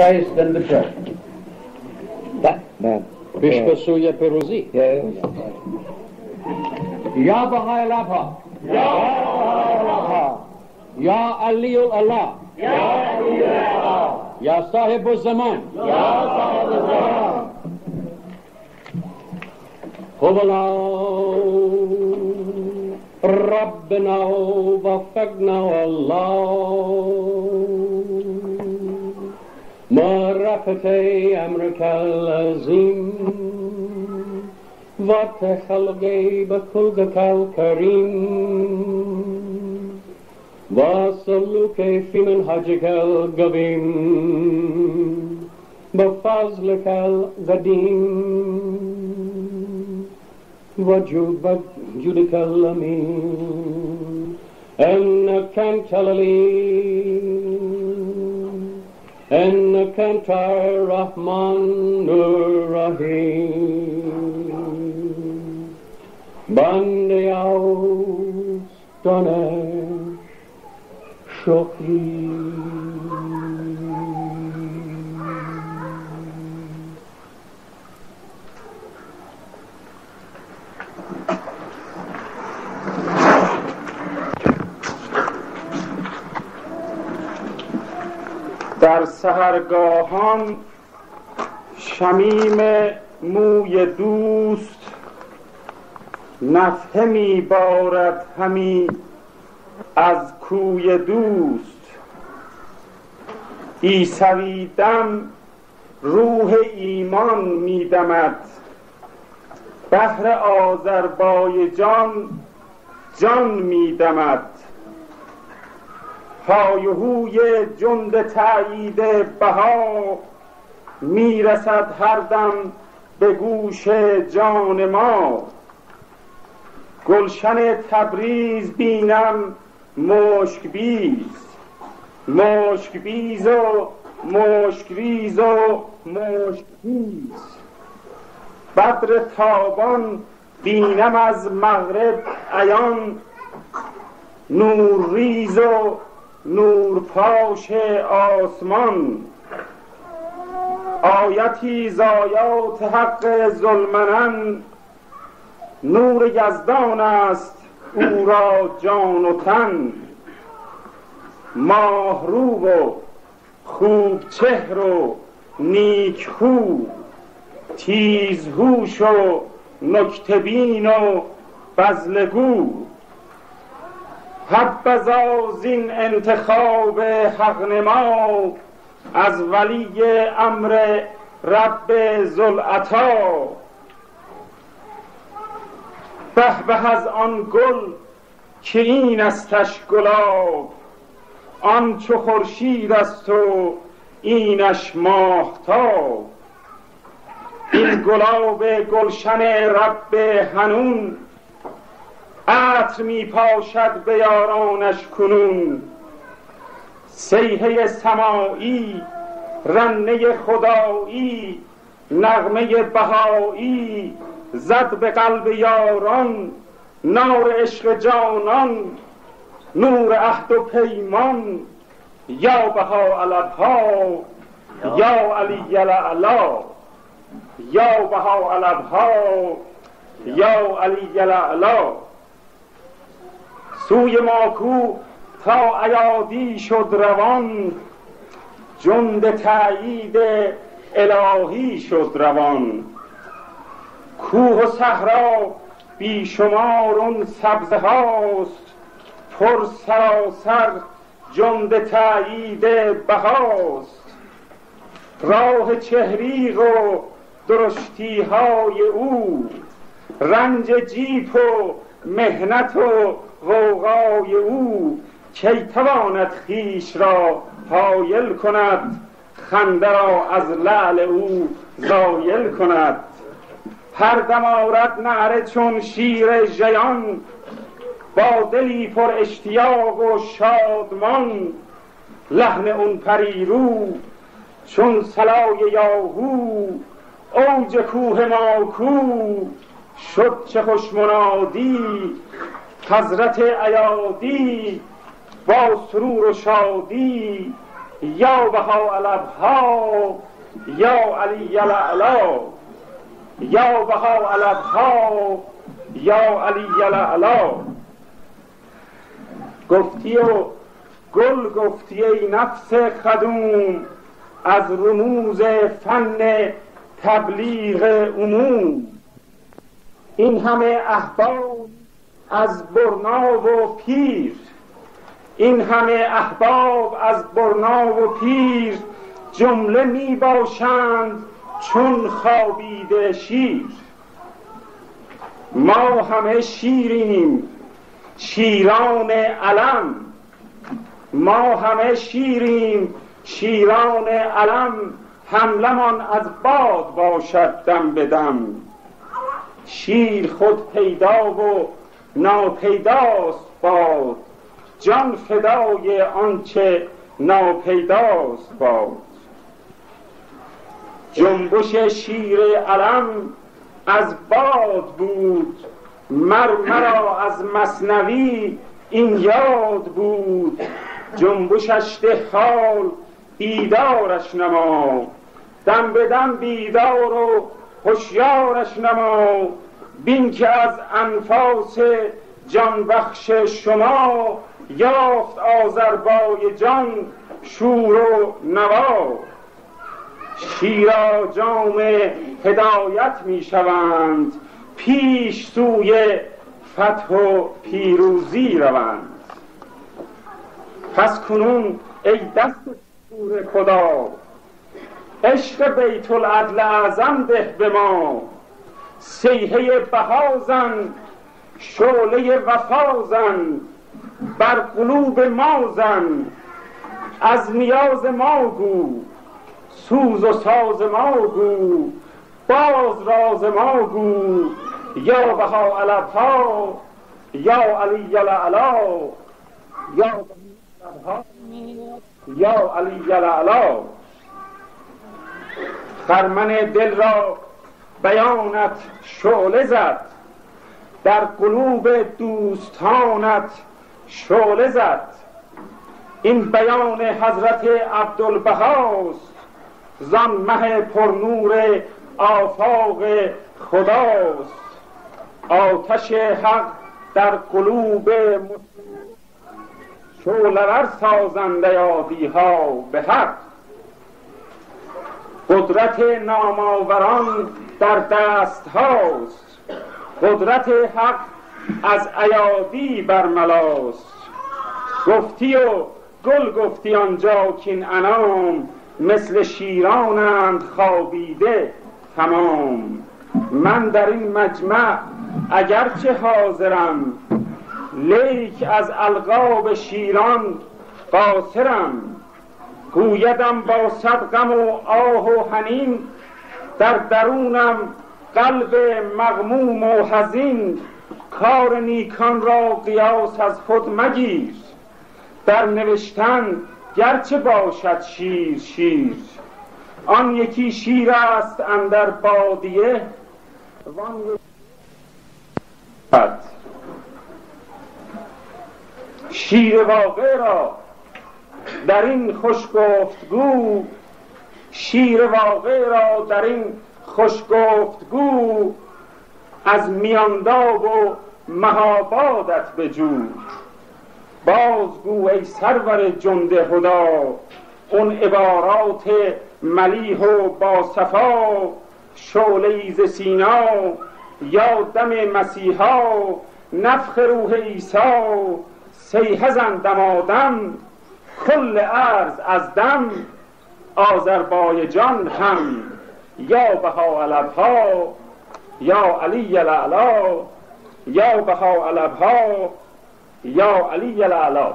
Kaj është në Bëshër? Da. Da. Bishkësuje për uzi. Ja, ja. Baha e Lafa. Ja Baha e Lafa. Ja Aliu Allah. Ja Aliu Allah. Ja sahibu zaman. Ja sahibu zaman. Hubala ربنا وفقنا والله معرفت امرك العظيم وتخلقي بخلقك الكريم وسلوك في منهجك القويم بفضلك القديم وجود جودك الأمين أنك أنت العليم and the Kantar Rahmanur Rahim. Bande aus Donner Shokri. در سهرگاهان شمیم موی دوست نفه می بارد همی از کوی دوست. ایسویدم روح ایمان میدمد بهر آذربایجان جان میدمد های هوی جند تایید بها می‌رسد هر دم به گوش جان ما. گلشن تبریز بینم مشک بیز مشک بیز و مشک ریز و مشک بیز بدر تابان بینم از مغرب عیان نور ریز و نور پاش آسمان. آیتی زایات حق ظلمنن نور یزدان است او را جان و تن. ماهرو و خوب چهر و نیک خو. تیزهوش و نکتبین و بزلگو. حبذا زین انتخاب حق نما از ولی امر رب زلعتا به به از آن گل که این استش گلاب آن چو خورشید است و اینش ماهتاب. این گلاب گلشن رب هنون عطر می پاشد به یارانش کنون. سیحه سمایی رنه خدایی نغمه بهایی زد به قلب یاران نار عشق جانان نور عهد و پیمان. یا بها علبها یا علی الاعلا. یا بها علبها یا علی الاعلا. سوی ماکو تا ایادی شد روان جند تایید الهی شد روان. کوه و صحرا بیشمار اون سبزه هاست پر سراسر جند تایید بهاست راه چهریق و درشتی های او رنج جیپ و مهنت و غوغای او کی تواند خیش را حایل کند؟ خنده را از لعل او زایل کند. هر دم آرد نعره چون شیر ژیان با دلی پر اشتیاق و شادمان. لحن اون پریرو چون سلای یاهو اوج کوه ماکو. شد چه خوش منادی حضرت ایادی با سرور و شادی یا بها علبها یا علی الاعلا یا بها علبها یا علی الاعلا. گفتی و گل گفتی ای نفس خدوم از رموز فن تبلیغ عموم. این همه احباب از برنا و پیر. این همه احباب از برنا و پیر جمله می باشند چون خوابیده شیر. ما همه شیریم شیران علم. ما همه شیریم شیران علم. حملمان از باد باشد دم به دم. شیر خود پیدا و ناپیداست باد. جان فدای آنچه ناپیداست باد. جنبش شیر علم از باد بود. مر مرا از مصنوی این یاد بود. جنبشش ده حال بیدارش نما. دم به دم بیدار و هوشیارش نما. بین که از انفاس جان بخش شما یافت آذربای جان شور و نوا. شیرا جام هدایت می شوند پیش سوی فتح و پیروزی روند. پس کنون ای دست شور خدا عشق بیت العدل اعظم ده به ما. سیحه بهازن شعله وفازن بر قلوب ما زن. از نیاز ما گو سوز و ساز ما گو باز راز ما گو. یا بها علبها یا علی العلا یا یا علی العلا. خرمن دل را بیانت شعله زد. در قلوب دوستانت شعله زد. این بیان حضرت عبدالبهاست. زان مه پرنور آفاق خداست. آتش حق در قلوب شولور سازنده یادی ها به حق. قدرت نامآوران در دست هاست. قدرت حق از ایادی برملاست گفتی و گل گفتی آنجا کین انام مثل شیرانند خوابیده تمام. من در این مجمع اگرچه حاضرم لیک از القاب شیران قاصرم. گویدم با صدقم و آه و حنین در درونم قلب مغموم و حزین کار نیکان را قیاس از خود مگیر. در نوشتن گرچه باشد شیر شیر. آن یکی شیر است اندر بادیه. وان شیر واقع را در این خوش گفتگو شیر واقع را در این خوش گفتگو از میانداب و مهابادت بجو بازگو ای سرور جند خدا اون عبارات ملیح و با صفا شعله سینا یا دم مسیحا. نفخ روح عیسی سیحه زن دمادم کل ارز از دم. آذربایجان هم یا بها علبها یا علی الاعلا یا بها علبها یا علی الاعلا